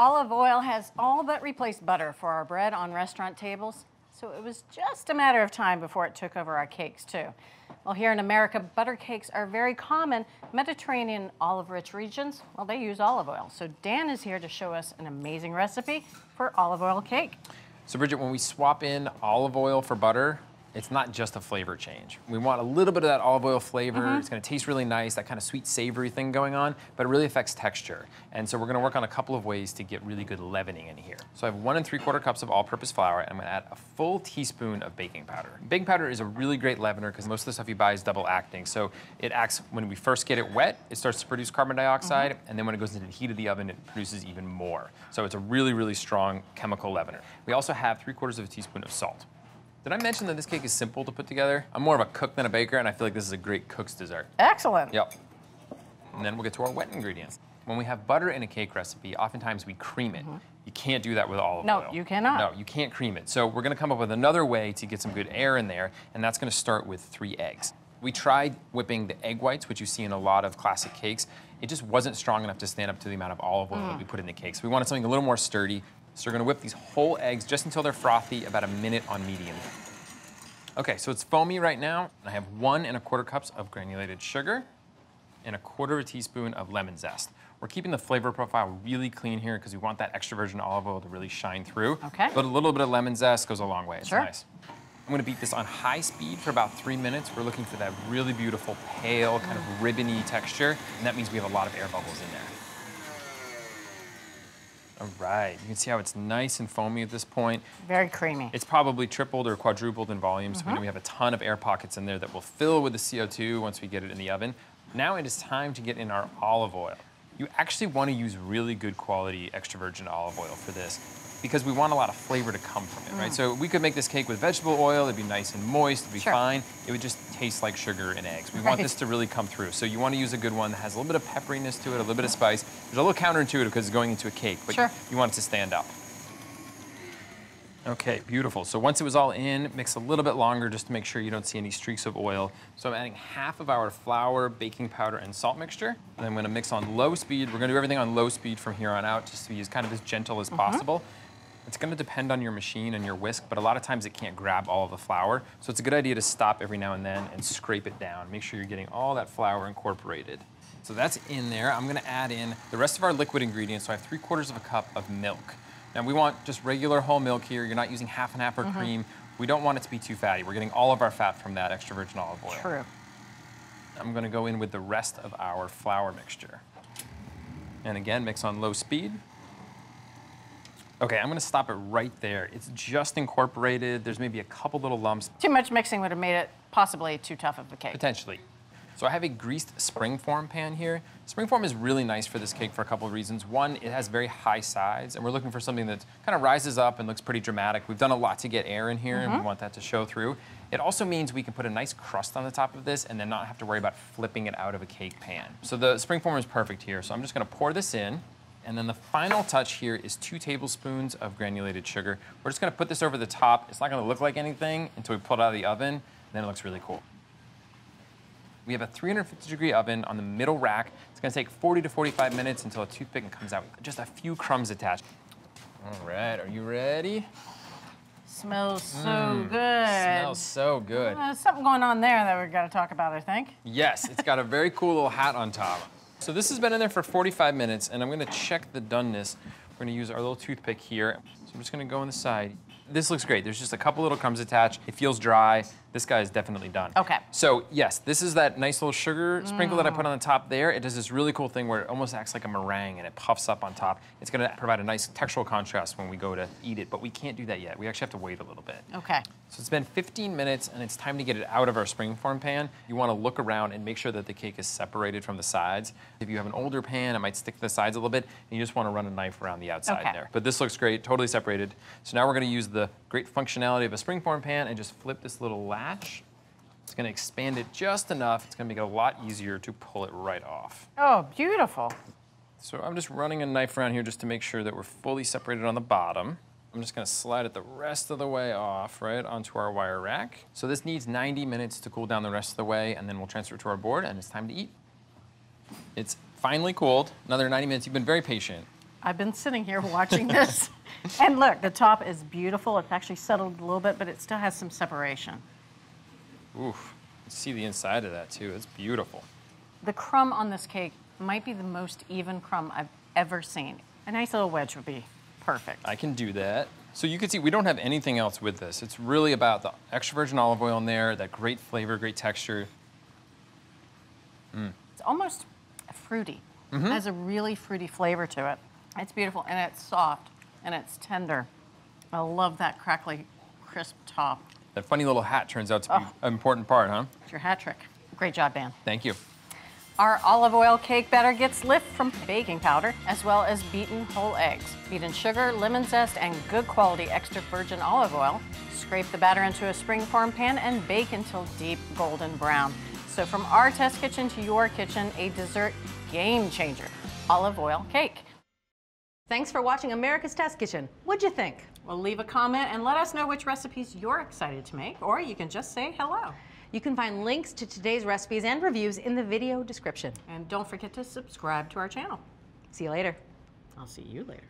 Olive oil has all but replaced butter for our bread on restaurant tables, so it was just a matter of time before it took over our cakes too. Well, here in America, butter cakes are very common. Mediterranean olive-rich regions, well, they use olive oil. So Dan is here to show us an amazing recipe for olive oil cake. So Bridget, when we swap in olive oil for butter, it's not just a flavor change. We want a little bit of that olive oil flavor. Mm -hmm. It's gonna taste really nice, that kind of sweet savory thing going on, but it really affects texture. And so we're gonna work on a couple of ways to get really good leavening in here. So I have one and three quarter cups of all-purpose flour, and I'm gonna add a full teaspoon of baking powder. Baking powder is a really great leavener because most of the stuff you buy is double acting. So it acts, when we first get it wet, it starts to produce carbon dioxide, mm -hmm. and then when it goes into the heat of the oven, it produces even more. So it's a really, really strong chemical leavener. We also have three quarters of a teaspoon of salt. Did I mention that this cake is simple to put together? I'm more of a cook than a baker, and I feel like this is a great cook's dessert. Excellent. Yep. And then we'll get to our wet ingredients. When we have butter in a cake recipe, oftentimes we cream it. Mm -hmm. You can't do that with olive no, oil. No, you cannot. No, you can't cream it. So we're gonna come up with another way to get some good air in there, and that's gonna start with three eggs. We tried whipping the egg whites, which you see in a lot of classic cakes. It just wasn't strong enough to stand up to the amount of olive oil mm. that we put in the cake. So we wanted something a little more sturdy. So we're gonna whip these whole eggs just until they're frothy, about a minute on medium. Okay, so it's foamy right now. I have one and a quarter cups of granulated sugar and a quarter of a teaspoon of lemon zest. We're keeping the flavor profile really clean here because we want that extra virgin olive oil to really shine through. Okay. But a little bit of lemon zest goes a long way. It's sure. nice. I'm gonna beat this on high speed for about three minutes. We're looking for that really beautiful, pale, kind of ribbony texture, and that means we have a lot of air bubbles in there. All right, you can see how it's nice and foamy at this point. Very creamy. It's probably tripled or quadrupled in volume, so mm -hmm. we know we have a ton of air pockets in there that will fill with the CO2 once we get it in the oven. Now it is time to get in our olive oil. You actually want to use really good quality extra virgin olive oil for this because we want a lot of flavor to come from it, mm. right? So we could make this cake with vegetable oil, it'd be nice and moist, it'd be sure. fine. It would just taste like sugar and eggs. We right. want this to really come through. So you want to use a good one that has a little bit of pepperiness to it, a little bit of spice. There's a little counterintuitive because it's going into a cake, but sure. you want it to stand up. Okay, beautiful. So once it was all in, mix a little bit longer just to make sure you don't see any streaks of oil. So I'm adding half of our flour, baking powder, and salt mixture. And I'm gonna mix on low speed. We're gonna do everything on low speed from here on out just to be as kind of as gentle as mm -hmm. possible. It's gonna depend on your machine and your whisk, but a lot of times it can't grab all of the flour. So it's a good idea to stop every now and then and scrape it down. Make sure you're getting all that flour incorporated. So that's in there. I'm gonna add in the rest of our liquid ingredients. So I have three quarters of a cup of milk. Now we want just regular whole milk here. You're not using half and half or mm -hmm. cream. We don't want it to be too fatty. We're getting all of our fat from that extra virgin olive oil. True. I'm gonna go in with the rest of our flour mixture. And again, mix on low speed. Okay, I'm gonna stop it right there. It's just incorporated. There's maybe a couple little lumps. Too much mixing would have made it possibly too tough of a cake. Potentially. So I have a greased springform pan here. Springform is really nice for this cake for a couple of reasons. One, it has very high sides, and we're looking for something that kind of rises up and looks pretty dramatic. We've done a lot to get air in here, mm -hmm. and we mm-hmm. want that to show through. It also means we can put a nice crust on the top of this and then not have to worry about flipping it out of a cake pan. So the springform is perfect here. So I'm just gonna pour this in. And then the final touch here is two tablespoons of granulated sugar. We're just gonna put this over the top. It's not gonna look like anything until we pull it out of the oven, then it looks really cool. We have a 350 degree oven on the middle rack. It's gonna take 40 to 45 minutes until a toothpick comes out. With just a few crumbs attached. All right, are you ready? Smells so mm, good. Smells so good. Uh, something going on there that we've got to talk about, I think. Yes, it's got a very cool little hat on top. So this has been in there for 45 minutes, and I'm gonna check the doneness. We're gonna use our little toothpick here. So I'm just gonna go on the side. This looks great. There's just a couple little crumbs attached. It feels dry. This guy is definitely done. Okay. So yes, this is that nice little sugar sprinkle mm. that I put on the top there. It does this really cool thing where it almost acts like a meringue and it puffs up on top. It's gonna provide a nice textural contrast when we go to eat it, but we can't do that yet. We actually have to wait a little bit. Okay. So it's been 15 minutes and it's time to get it out of our springform pan. You wanna look around and make sure that the cake is separated from the sides. If you have an older pan, it might stick to the sides a little bit and you just wanna run a knife around the outside okay. there. But this looks great, totally separated. So now we're gonna use the great functionality of a springform pan and just flip this little latch it's gonna expand it just enough. It's gonna make it a lot easier to pull it right off. Oh, beautiful. So I'm just running a knife around here just to make sure that we're fully separated on the bottom. I'm just gonna slide it the rest of the way off, right, onto our wire rack. So this needs 90 minutes to cool down the rest of the way, and then we'll transfer it to our board, and it's time to eat. It's finally cooled, another 90 minutes. You've been very patient. I've been sitting here watching this. and look, the top is beautiful. It's actually settled a little bit, but it still has some separation. Oof. See the inside of that too. It's beautiful. The crumb on this cake might be the most even crumb I've ever seen. A nice little wedge would be perfect. I can do that. So you can see we don't have anything else with this. It's really about the extra virgin olive oil in there, that great flavor, great texture. It's almost fruity. Mm-hmm. It has a really fruity flavor to it. It's beautiful and it's soft and it's tender. I love that crackly, crisp top. That funny little hat turns out to be Oh. an important part, huh? It's your hat trick. Great job, Dan. Thank you. Our olive oil cake batter gets lift from baking powder as well as beaten whole eggs. Beaten sugar, lemon zest, and good quality extra virgin olive oil. Scrape the batter into a springform pan and bake until deep golden brown. So from our test kitchen to your kitchen, a dessert game changer. Olive oil cake. Thanks for watching America's Test Kitchen. What'd you think? Well, leave a comment and let us know which recipes you're excited to make, or you can just say hello. You can find links to today's recipes and reviews in the video description. And don't forget to subscribe to our channel. See you later. I'll see you later.